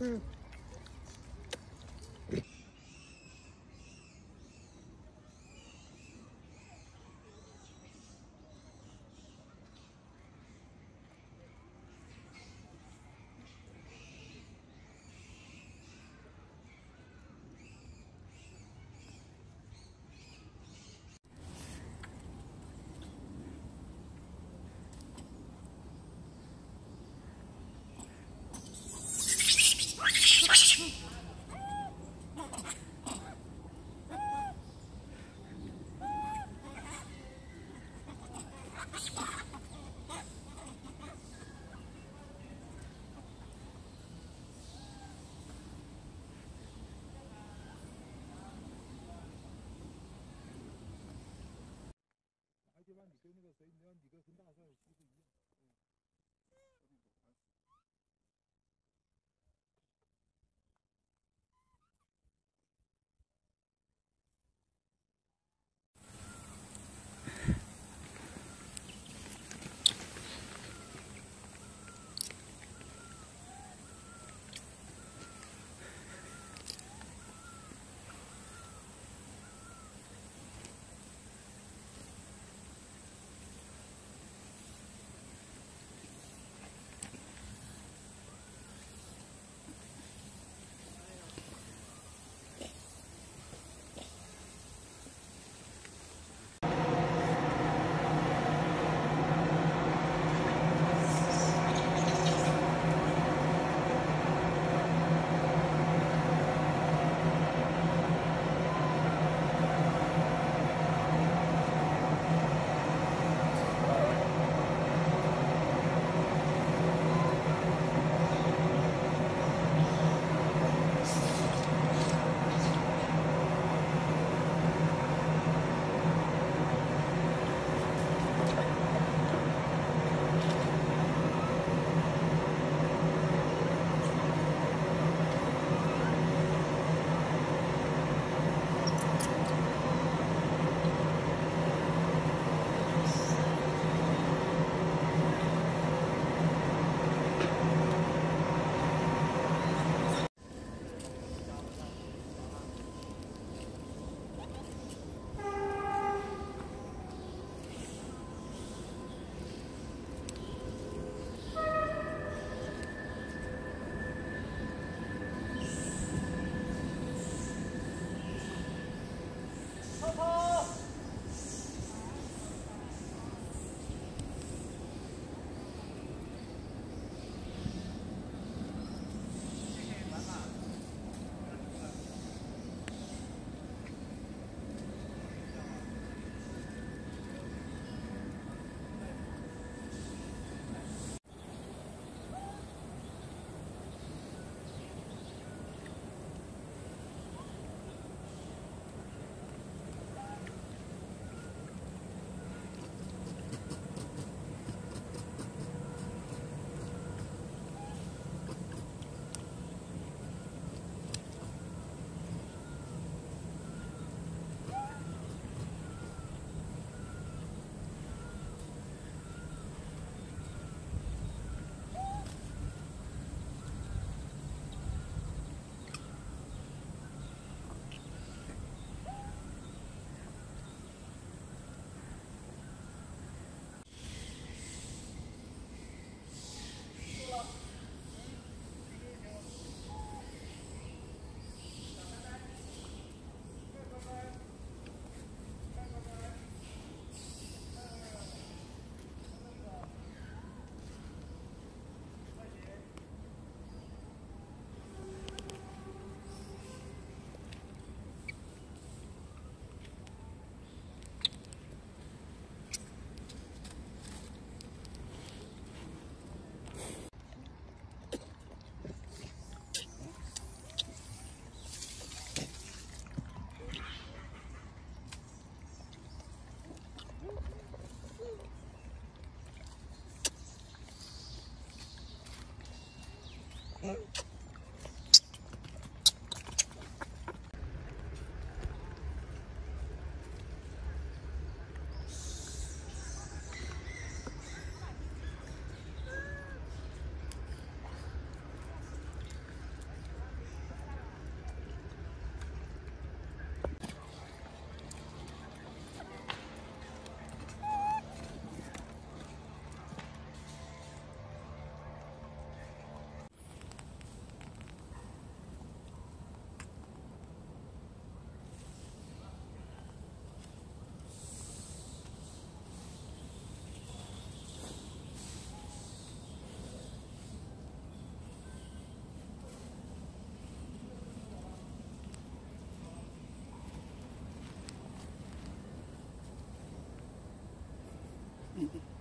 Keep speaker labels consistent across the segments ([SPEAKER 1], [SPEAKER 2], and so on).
[SPEAKER 1] Mm. 跟那个谁你知道李哥跟大帅 আপনার Mm-hmm.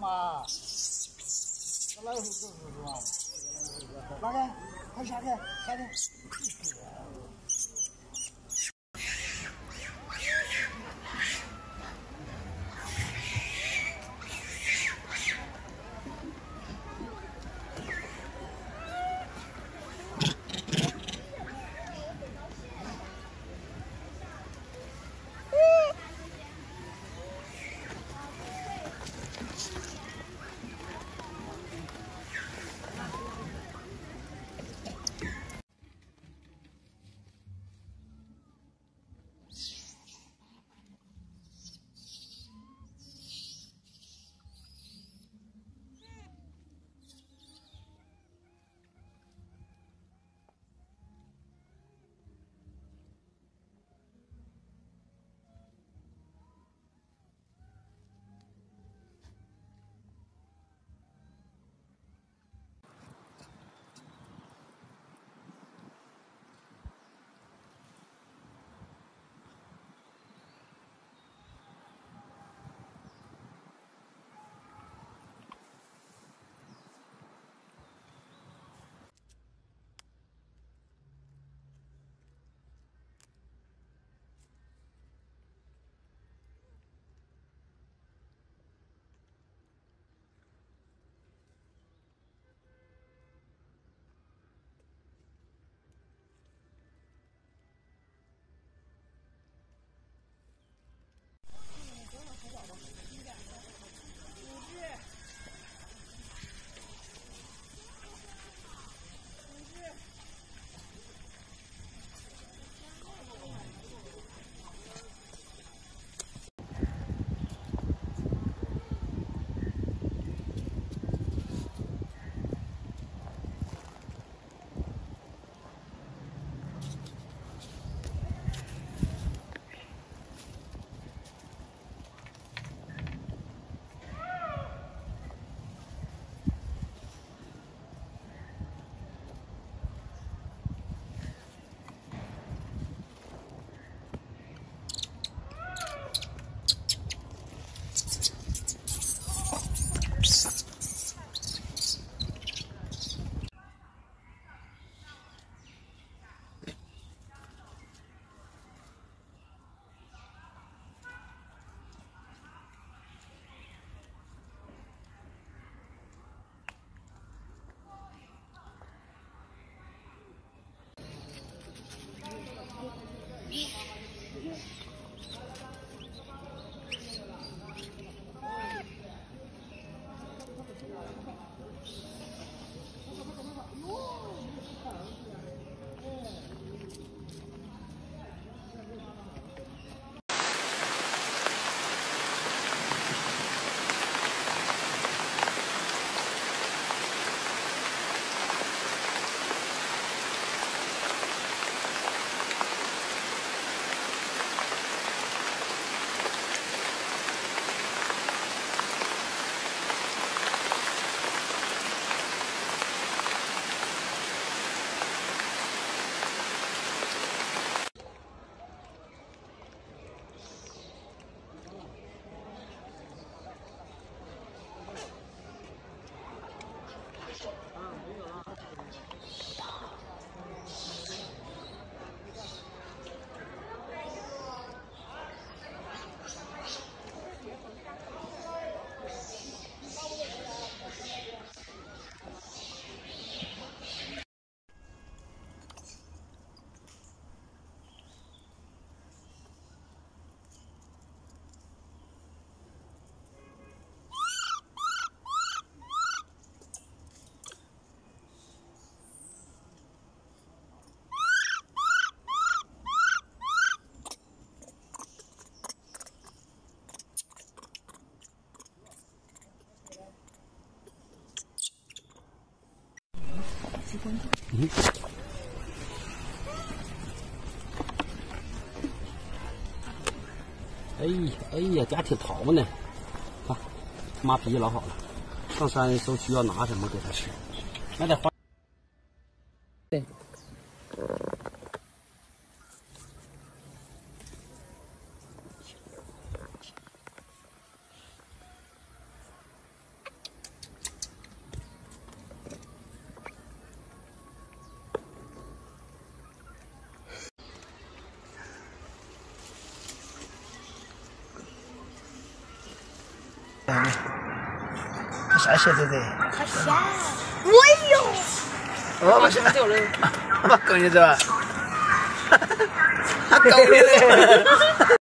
[SPEAKER 1] 妈，这老虎就是是吧？哪个？快下去，下去。
[SPEAKER 2] 哎呀，哎呀，家挺淘呢，看，妈脾气老好了，上山的时候需要拿什么给他吃，买点花。谢谢对对。
[SPEAKER 3] 他咸，我有。哦，不是，我够你这，够你的。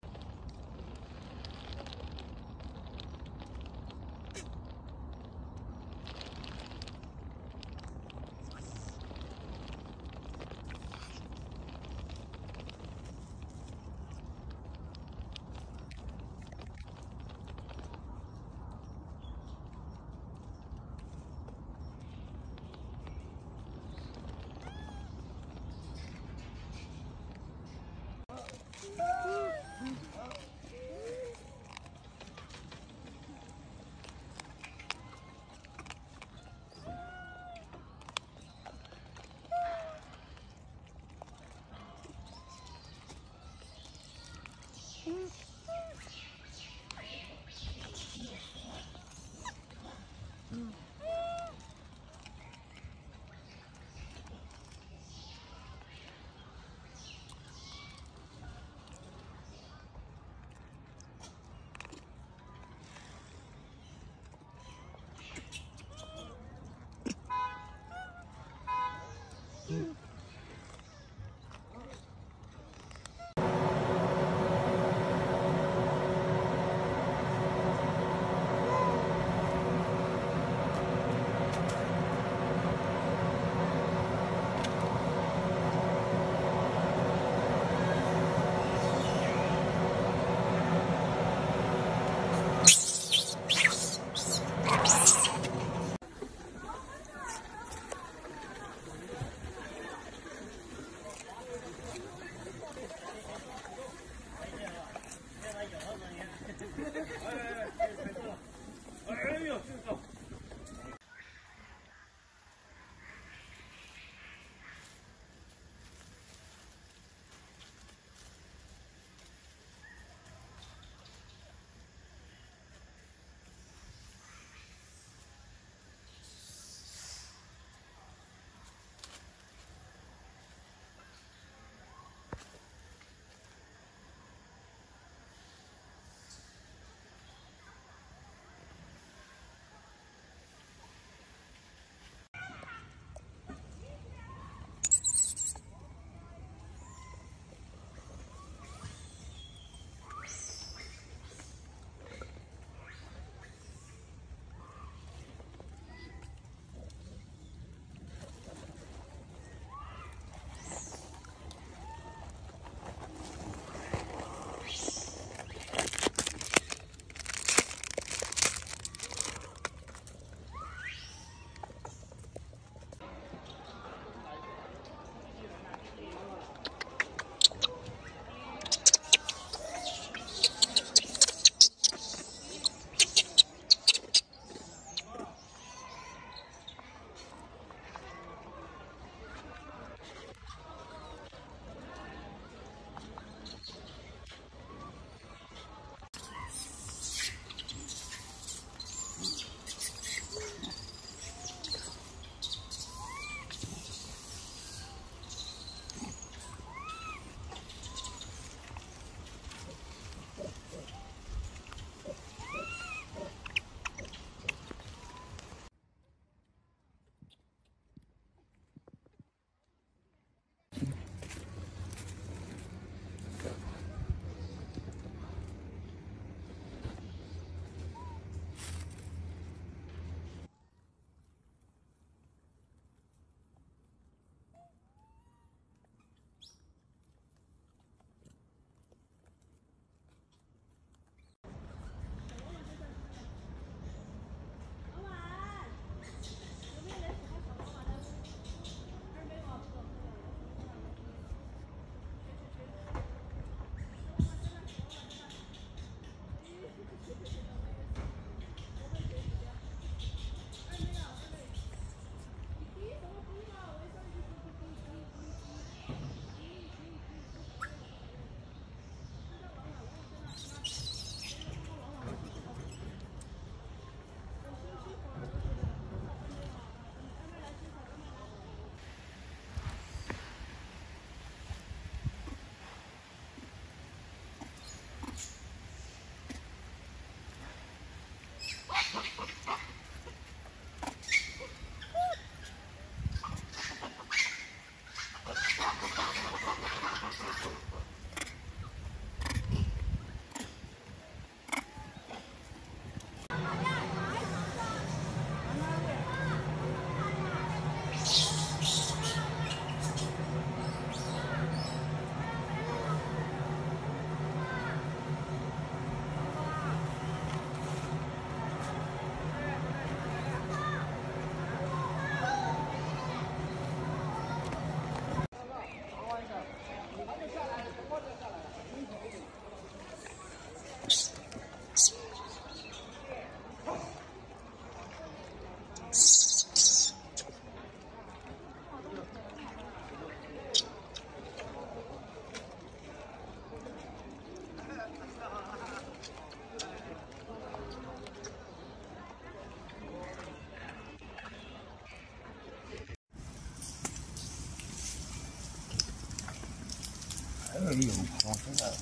[SPEAKER 4] 哎呦，跑出来了！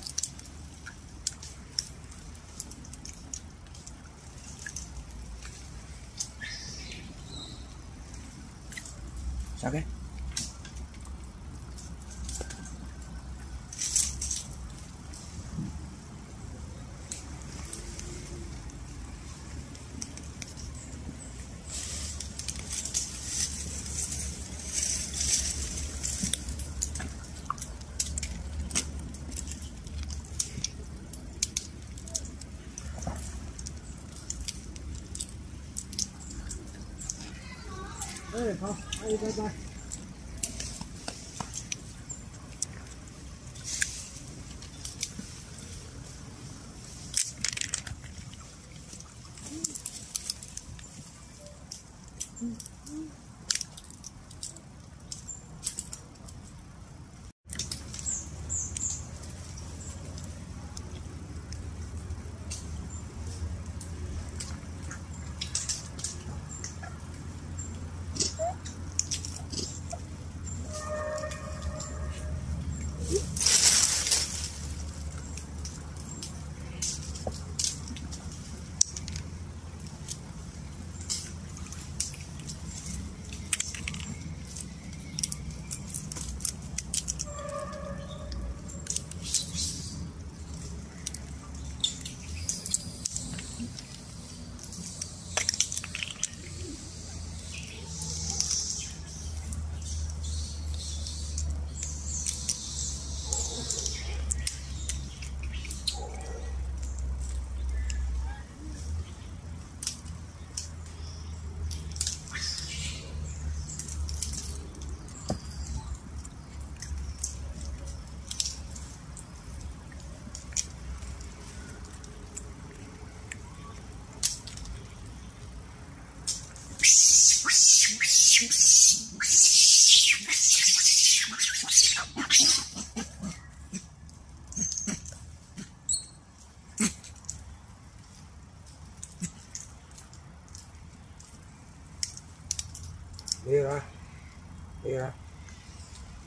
[SPEAKER 4] 下开。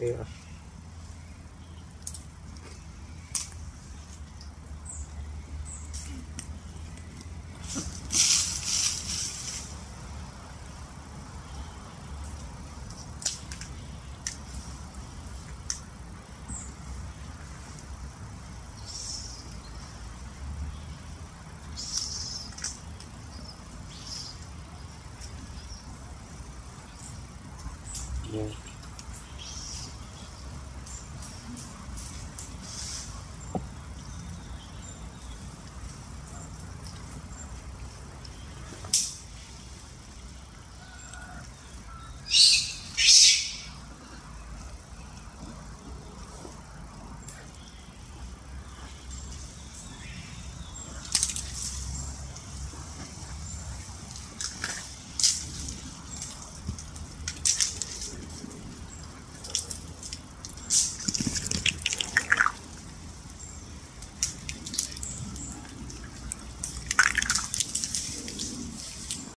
[SPEAKER 4] here.